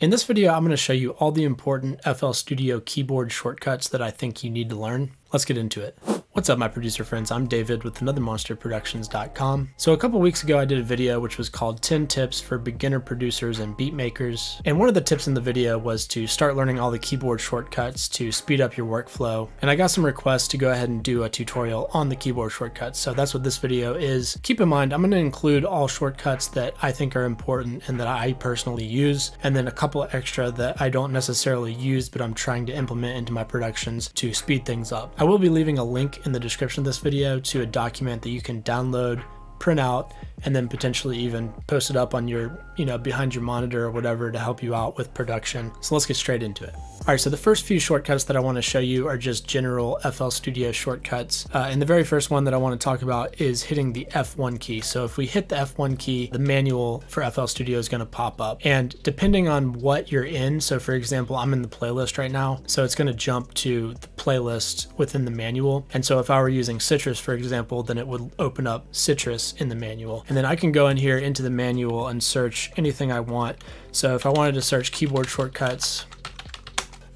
In this video, I'm going to show you all the important FL Studio keyboard shortcuts that I think you need to learn. Let's get into it. What's up my producer friends, I'm David with anothermonsterproductions.com. So a couple weeks ago I did a video which was called 10 tips for beginner producers and beat makers. And one of the tips in the video was to start learning all the keyboard shortcuts to speed up your workflow. And I got some requests to go ahead and do a tutorial on the keyboard shortcuts. So that's what this video is. Keep in mind, I'm going to include all shortcuts that I think are important and that I personally use, and then a couple extra that I don't necessarily use but I'm trying to implement into my productions to speed things up. I will be leaving a link in the description of this video to a document that you can download, print out, and then potentially even post it up on your, you know, behind your monitor or whatever to help you out with production. So let's get straight into it. All right, so the first few shortcuts that I want to show you are just general FL Studio shortcuts. Uh, and the very first one that I want to talk about is hitting the F1 key. So if we hit the F1 key, the manual for FL Studio is going to pop up. And depending on what you're in, so for example, I'm in the playlist right now, so it's going to jump to the playlist within the manual. And so if I were using Sytrus, for example, then it would open up Sytrus in the manual. And then I can go in here into the manual and search anything I want. So if I wanted to search keyboard shortcuts,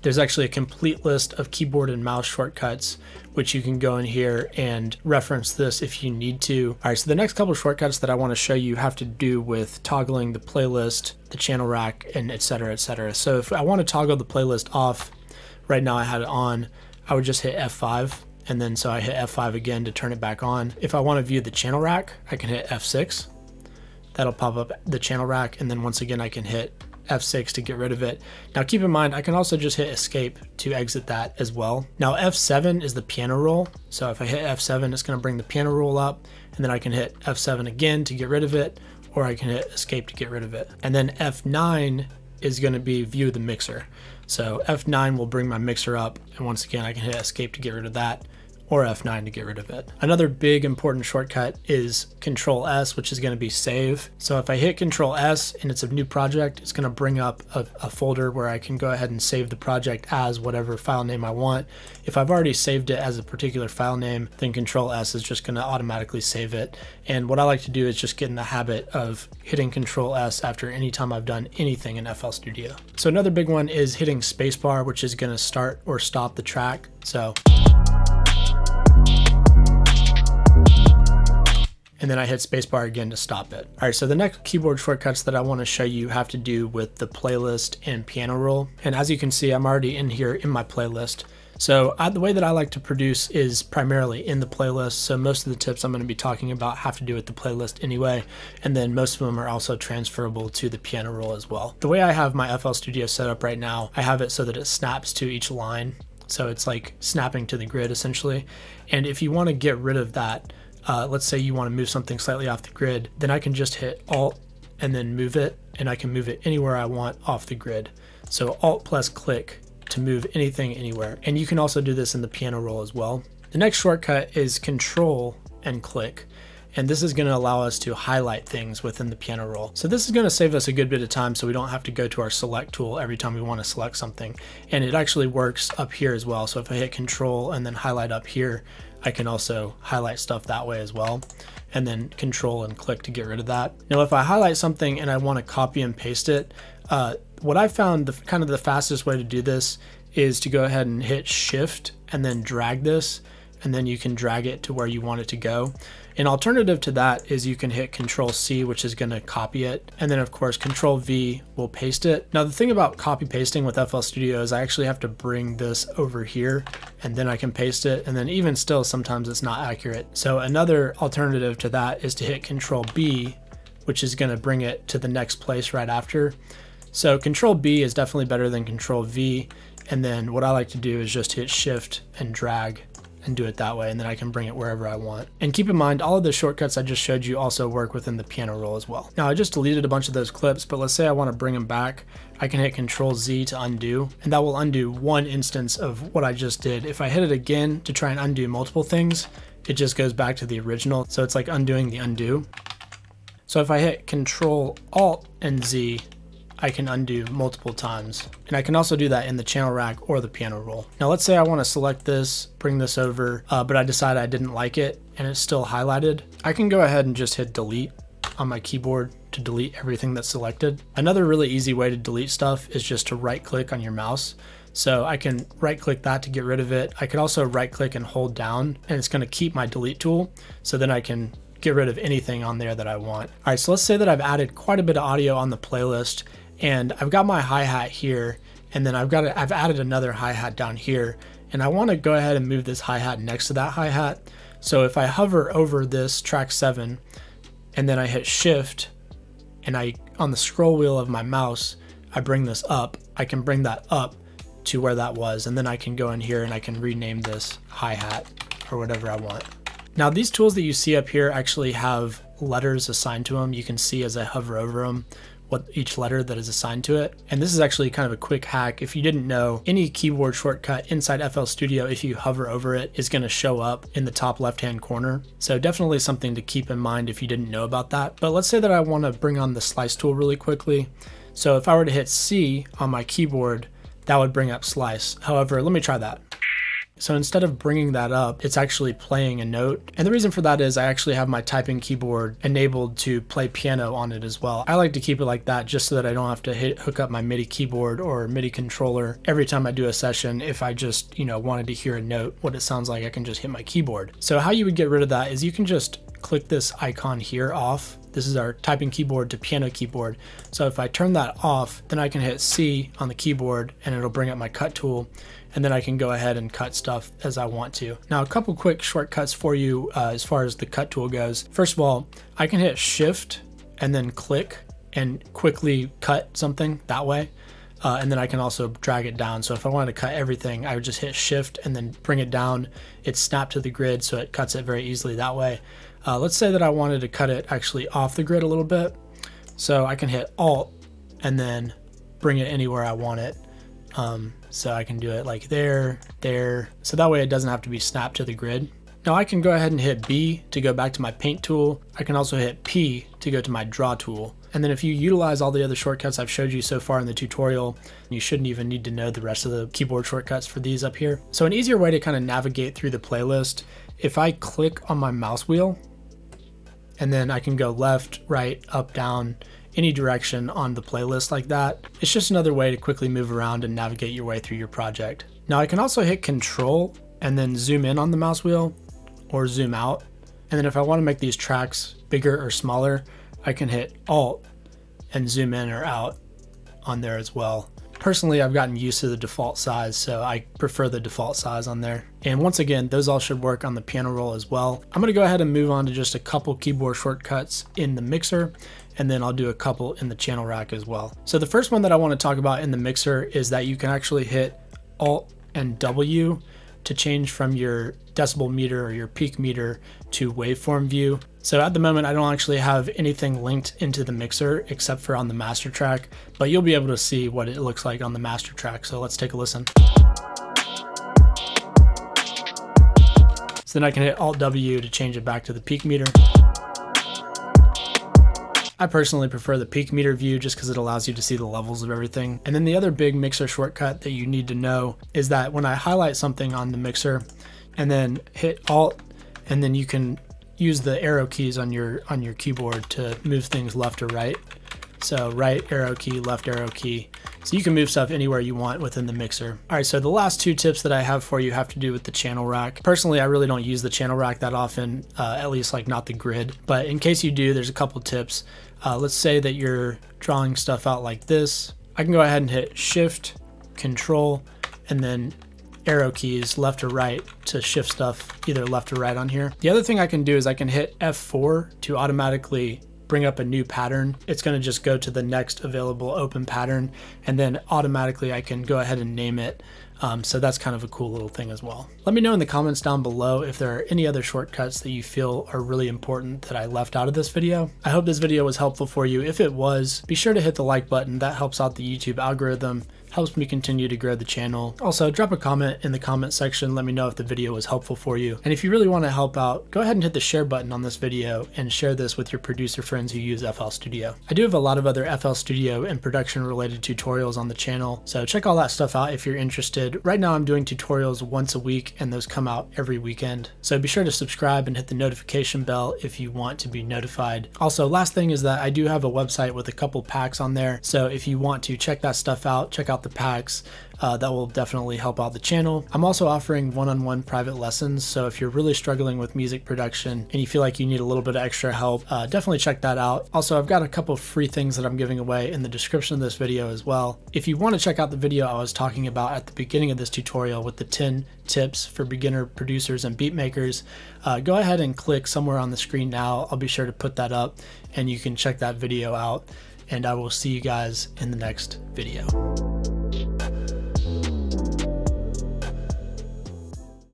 there's actually a complete list of keyboard and mouse shortcuts, which you can go in here and reference this if you need to. All right, so the next couple of shortcuts that I want to show you have to do with toggling the playlist, the channel rack, and etc. etc. So if I want to toggle the playlist off, right now I had it on, I would just hit F5 and then so I hit F5 again to turn it back on. If I want to view the channel rack, I can hit F6. That'll pop up the channel rack and then once again I can hit F6 to get rid of it. Now keep in mind, I can also just hit escape to exit that as well. Now F7 is the piano roll. So if I hit F7, it's gonna bring the piano roll up and then I can hit F7 again to get rid of it, or I can hit escape to get rid of it. And then F9 is gonna be view the mixer. So F9 will bring my mixer up and once again, I can hit escape to get rid of that or F9 to get rid of it. Another big important shortcut is Control S, which is going to be save. So if I hit Control S and it's a new project, it's going to bring up a, a, folder where I can go ahead and save the project as whatever file name I want. If I've already saved it as a particular file name, then Control S is just going to automatically save it. And what I like to do is just get in the habit of hitting Control S after any time I've done anything in FL Studio. So another big one is hitting spacebar, which is going to start or stop the track. So and then I hit spacebar again to stop it. All right, so the next keyboard shortcuts that I wanna show you have to do with the playlist and piano roll. And as you can see, I'm already in here in my playlist. So I, the way that I like to produce is primarily in the playlist. So most of the tips I'm going to be talking about have to do with the playlist anyway. And then most of them are also transferable to the piano roll as well. The way I have my FL Studio set up right now, I have it so that it snaps to each line. So it's like snapping to the grid essentially. And if you want to get rid of that, uh, let's say you want to move something slightly off the grid, then I can just hit Alt and then move it, and I can move it anywhere I want off the grid. So Alt plus click to move anything anywhere. And you can also do this in the piano roll as well. The next shortcut is Control and click. And this is going to allow us to highlight things within the piano roll. So this is going to save us a good bit of time so we don't have to go to our select tool every time we want to select something. And it actually works up here as well. So if I hit control and then highlight up here, I can also highlight stuff that way as well and then control and click to get rid of that. Now if I highlight something and I want to copy and paste it, uh, what I found the kind of the fastest way to do this is to go ahead and hit shift and then drag this and then you can drag it to where you want it to go. An alternative to that is you can hit Control C, which is going to copy it. And then of course, Control V will paste it. Now the thing about copy pasting with FL Studio is I actually have to bring this over here and then I can paste it. And then even still, sometimes it's not accurate. So another alternative to that is to hit Control B, which is going to bring it to the next place right after. So Control B is definitely better than Control V. And then what I like to do is just hit Shift and drag and do it that way and then I can bring it wherever I want. And keep in mind all of the shortcuts I just showed you also work within the piano roll as well. Now I just deleted a bunch of those clips but let's say I want to bring them back I can hit control Z to undo and that will undo one instance of what I just did. If I hit it again to try and undo multiple things it just goes back to the original so it's like undoing the undo. So if I hit control alt and Z I can undo multiple times. And I can also do that in the channel rack or the piano roll. Now let's say I want to select this, bring this over, uh, but I decide I didn't like it and it's still highlighted. I can go ahead and just hit delete on my keyboard to delete everything that's selected. Another really easy way to delete stuff is just to right click on your mouse. So I can right click that to get rid of it. I could also right click and hold down and it's gonna keep my delete tool. So then I can get rid of anything on there that I want. All right, so let's say that I've added quite a bit of audio on the playlist and I've got my hi-hat here and then I've got a, I've added another hi-hat down here and I want to go ahead and move this hi-hat next to that hi-hat. So if I hover over this track 7 and then I hit shift and I on the scroll wheel of my mouse I bring this up, I can bring that up to where that was and then I can go in here and I can rename this hi-hat or whatever I want. Now these tools that you see up here actually have letters assigned to them. You can see as I hover over them what each letter that is assigned to it. And this is actually kind of a quick hack. If you didn't know, any keyboard shortcut inside FL Studio, if you hover over it, is gonna show up in the top left-hand corner. So definitely something to keep in mind if you didn't know about that. But let's say that I wanna bring on the slice tool really quickly. So if I were to hit C on my keyboard, that would bring up slice. However, let me try that. So instead of bringing that up, it's actually playing a note. And the reason for that is I actually have my typing keyboard enabled to play piano on it as well. I like to keep it like that just so that I don't have to hit, hook up my MIDI keyboard or MIDI controller every time I do a session. If I just, you know, wanted to hear a note, what it sounds like, I can just hit my keyboard. So how you would get rid of that is you can just click this icon here off. This is our typing keyboard to piano keyboard. So if I turn that off, then I can hit C on the keyboard and it'll bring up my cut tool and then I can go ahead and cut stuff as I want to. Now, a couple quick shortcuts for you uh, as far as the cut tool goes. First of all, I can hit shift and then click and quickly cut something that way. Uh, and then I can also drag it down. So if I wanted to cut everything, I would just hit shift and then bring it down. It's snapped to the grid, so it cuts it very easily that way. Uh, let's say that I wanted to cut it actually off the grid a little bit. So I can hit alt and then bring it anywhere I want it. Um, so I can do it like there, there. So that way it doesn't have to be snapped to the grid. Now I can go ahead and hit B to go back to my paint tool. I can also hit P to go to my draw tool. And then if you utilize all the other shortcuts I've showed you so far in the tutorial, you shouldn't even need to know the rest of the keyboard shortcuts for these up here. So an easier way to kind of navigate through the playlist, if I click on my mouse wheel, and then I can go left, right, up, down, any direction on the playlist like that. It's just another way to quickly move around and navigate your way through your project. Now I can also hit control and then zoom in on the mouse wheel or zoom out. And then if I want to make these tracks bigger or smaller, I can hit alt and zoom in or out on there as well. Personally, I've gotten used to the default size, so I prefer the default size on there. And once again, those all should work on the piano roll as well. I'm gonna go ahead and move on to just a couple keyboard shortcuts in the mixer and then I'll do a couple in the channel rack as well. So the first one that I want to talk about in the mixer is that you can actually hit Alt and W to change from your decibel meter or your peak meter to waveform view. So at the moment, I don't actually have anything linked into the mixer except for on the master track, but you'll be able to see what it looks like on the master track. So let's take a listen. So then I can hit Alt W to change it back to the peak meter. I personally prefer the peak meter view just because it allows you to see the levels of everything. And then the other big mixer shortcut that you need to know is that when I highlight something on the mixer and then hit Alt and then you can use the arrow keys on your on your keyboard to move things left or right. So right arrow key, left arrow key. So you can move stuff anywhere you want within the mixer. All right, so the last two tips that I have for you have to do with the channel rack. Personally, I really don't use the channel rack that often, uh, at least like not the grid. But in case you do, there's a couple tips. Uh, let's say that you're drawing stuff out like this. I can go ahead and hit Shift, Control, and then arrow keys left or right to shift stuff either left or right on here. The other thing I can do is I can hit F4 to automatically bring up a new pattern, it's going to just go to the next available open pattern and then automatically I can go ahead and name it. Um, so that's kind of a cool little thing as well. Let me know in the comments down below if there are any other shortcuts that you feel are really important that I left out of this video. I hope this video was helpful for you. If it was, be sure to hit the like button. That helps out the YouTube algorithm helps me continue to grow the channel. Also, drop a comment in the comment section. Let me know if the video was helpful for you. And if you really want to help out, go ahead and hit the share button on this video and share this with your producer friends who use FL Studio. I do have a lot of other FL Studio and production related tutorials on the channel, so check all that stuff out if you're interested. Right now I'm doing tutorials once a week and those come out every weekend. So be sure to subscribe and hit the notification bell if you want to be notified. Also, last thing is that I do have a website with a couple packs on there. So if you want to check that stuff out, check out the packs. Uh, that will definitely help out the channel. I'm also offering one-on-one -on -one private lessons, so if you're really struggling with music production and you feel like you need a little bit of extra help, uh, definitely check that out. Also, I've got a couple of free things that I'm giving away in the description of this video as well. If you want to check out the video I was talking about at the beginning of this tutorial with the 10 tips for beginner producers and beat makers, uh, go ahead and click somewhere on the screen now. I'll be sure to put that up and you can check that video out and I will see you guys in the next video.